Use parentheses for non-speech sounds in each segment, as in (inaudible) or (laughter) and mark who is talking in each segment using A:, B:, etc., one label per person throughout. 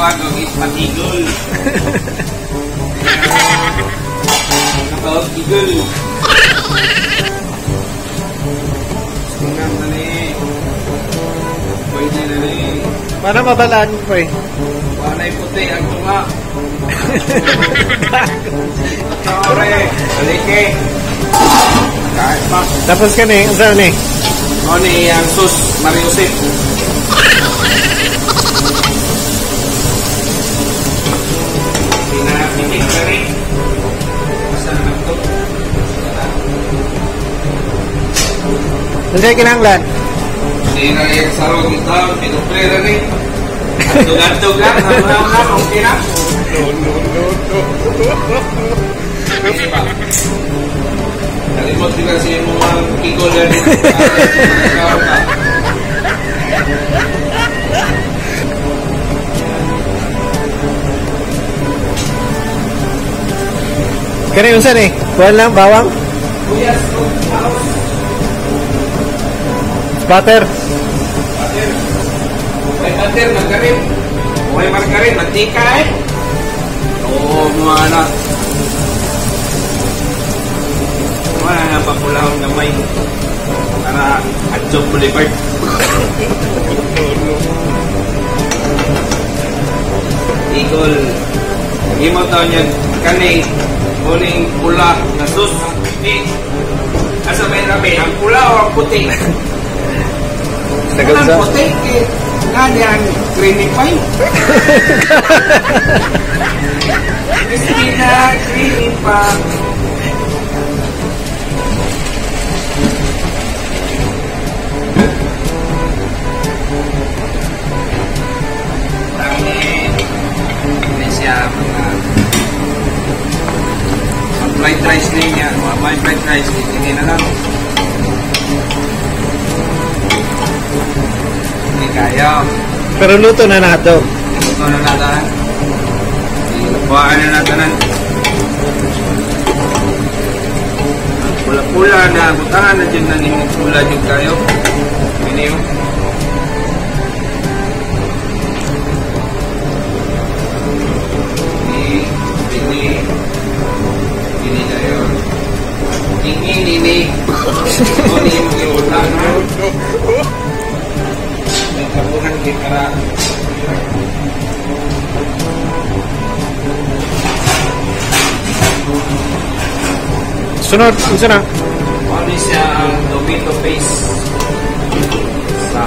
A: tawag ko is patigol. Ang tawag tigol. Tingnan na ni. Pwede na ni.
B: Para mabalaan ko eh.
A: Wanay puti ang tunga. Tore, alike.
B: Tapos ka na eh. Saan eh?
A: O ni ang sus Mariusip.
B: Saan kinanglan?
A: Hindi na yung sarong ito. Pinupre na rin. Tugad-tug lang. Hama-hama. Okay na. Sige ba? Kalimot din kasi yung mga kikol na rin. Ikaw ka.
B: Kani yung saan eh? Kuhan lang, bawang?
A: Kuyas,
B: Butter.
A: Butter. May butter, margarin. May margarin, mantika eh. Oo, mga anak. Wala na pa pula ang gamay. Para Adjog Boulevard. Eagle. Imo taon yan. Kani, muling pula na sus. Ni, asa may rabi, ang pula o ang puti? Ang
B: sa...
A: puti, eh, nga niya ang creamy pie. Christina, creamy pie. Amin. Hindi siya mga ang fried rice din niya. May fried rice din. Hindi na lang. Hindi kaya.
B: Pero luto na na ito.
A: Ito na natin. Ilupuan na natin. Ang Pula-pula na butangan na dyan na nimong pula dyan kayo. Ini yun. Ini, ini, ini kayo. Ini, ini. Ito ni yung iulan. Kabuhan kay para
B: Sunod, isa na.
A: Ano siya ang tomato paste sa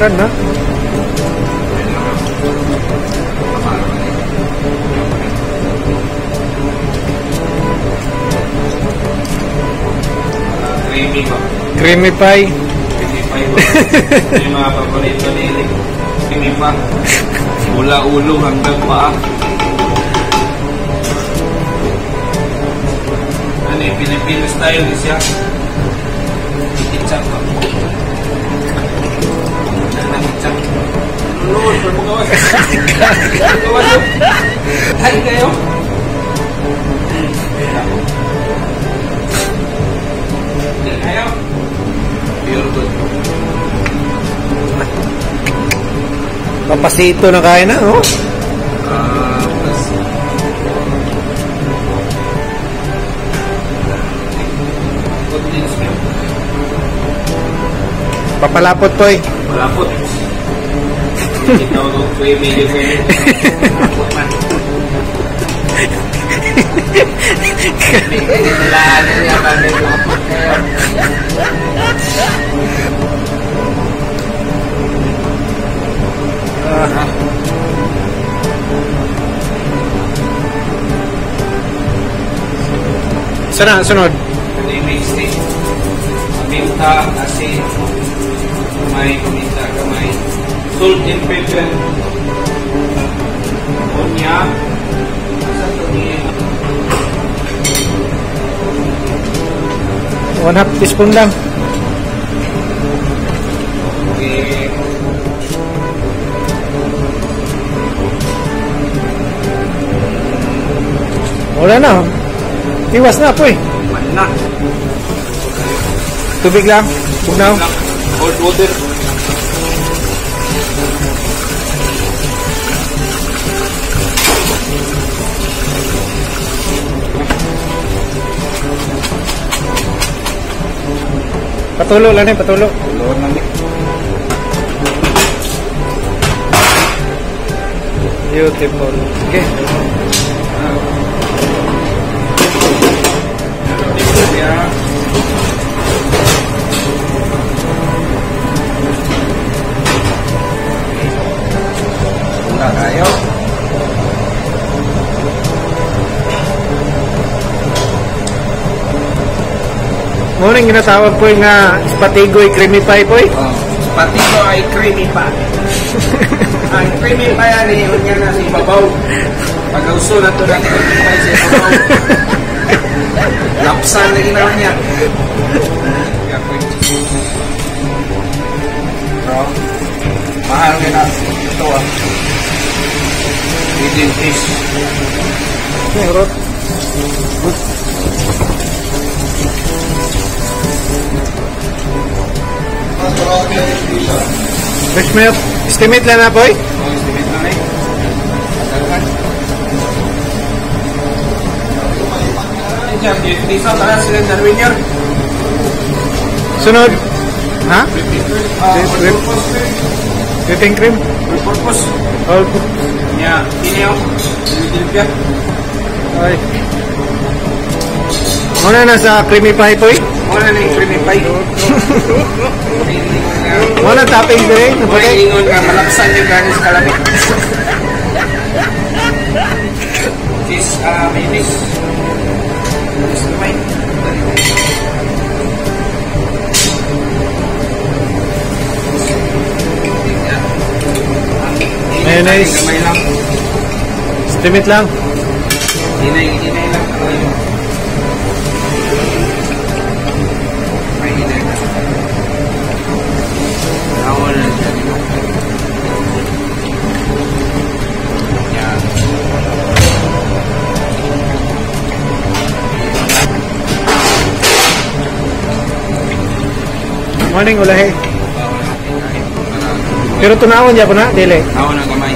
B: Kan na?
A: Creamy ba?
B: Creamy pie.
A: Creamy pie ba? Yung mga paborito ni Eric. Creamy pa. Mula ulo hanggang paa. Ano yung Filipino style ni siya? Ketchup Lord. Pagbukawas yun. Ay kayo? Pure good.
B: Papasito na kaya na, oh.
A: Ah, milk.
B: Papalapot po eh.
A: Wala po. Tinawag ko po yung medyo ko yun. Ako man. Hindi nila ano niya ba may lapot kayo. Ah.
B: Isa na, sunod.
A: Ano yung mixtape? Paminta, asin, kamay, to niya?
B: One half teaspoon lang.
A: Okay.
B: Wala na. Iwas na po eh.
A: Wala.
B: Tubig lang. Bugnaw.
A: Cold water.
B: Patulo lang eh, patulo.
A: Tulungan lang ni.
B: Beautiful. Okay.
A: Ya. Wala
B: Morning ginatawag po yung nga spatigoy creamy pie po.
A: Oh, pati ko ay creamy pa. (laughs) Ang creamy yan eh, yun yan na si Babaw. Pag gusto na ito natin creamy pa si Babaw. (laughs) Lapsan na ginawa niya. Bro, mahal nga na ito ah. Within fish.
B: Meron. Fresh milk. Estimate lang na.
A: Oh, estimate lang eh.
B: Sunod. Ha?
A: Ah,
B: Whip- whip.
A: purpose,
B: Whipping cream.
A: purpose.
B: All
A: Ya, ini ako. Philadelphia.
B: Ay. Muna na sa creamy pie po eh.
A: Wala na yung creamy pie. (laughs)
B: Muna topping din eh.
A: Wala ingon ka, malapsan yung ganis kalamit. Cheese, ah, mayonnaise. Cheese kamay.
B: Mayonnaise.
A: Kamay lang.
B: Estimate lang.
A: Inay, inay lang. May
B: Morning ulahi. Pero tunawon niya po na. Dili.
A: Ako ng kamay.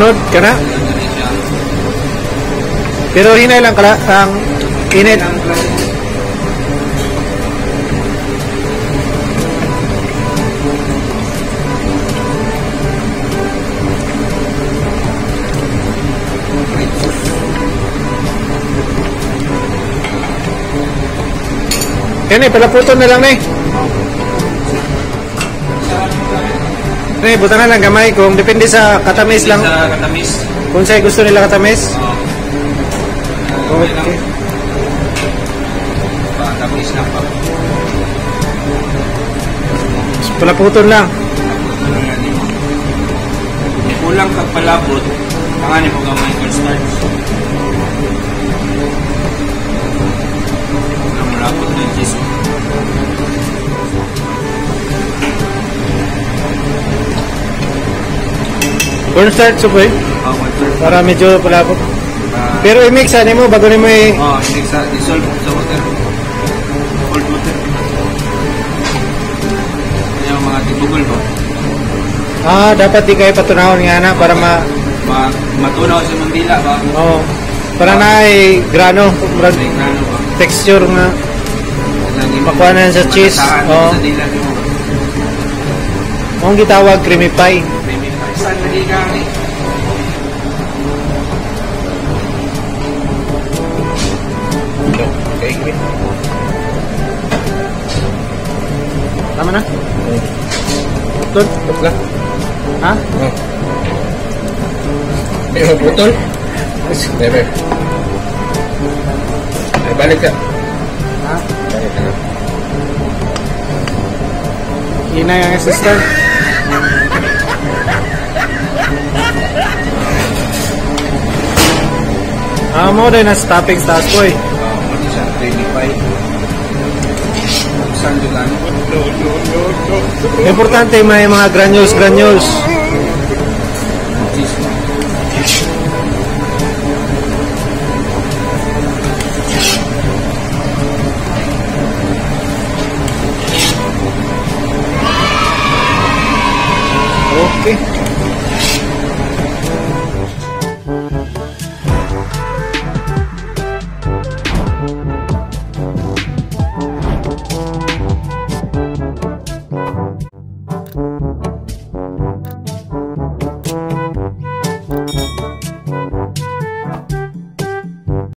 B: Nod ka na. Pero hinay lang kala ang init. Yan eh, palaputon na lang na eh. Eh, buta na lang gamay kung depende sa katamis lang.
A: Sa katamis.
B: Kung sa'yo gusto nila katamis.
A: Oo. Okay Katamis lang pa.
B: Palaputon lang.
A: Kulang kag palabot, panganin mo gamay cornstarch. Cheese.
B: Cornstarch po eh.
A: Oh, cornstarch.
B: Para medyo palapot.
A: Ah,
B: Pero i-mix ano mo bago ni mo eh.
A: oh, next sa dissolve sa water. Cold water. Yan ang mga tibugol ba?
B: Ah, dapat di kayo patunahon nga na para ma
A: Ma matunaw sa mandila ba?
B: oh, para na ay grano, murag
A: Sa ekrano ba?
B: texture nga. Makuha na sa cheese,
A: Malasahan
B: oh.
A: Sa.
B: Ang gitawag creamy pie.
A: Saan lagi kami? Okay.
B: Tama na? Putol?
A: Putla.
B: Ha?
A: Oh. May maputol? Never. Ay, balik ka.
B: Ha?
A: Balik ka na.
B: Inay ang assistant. Ah, mo din na stopping sa taas ko eh.
A: Siya, 25. Saan doon?
B: Importante may mga granules, granules.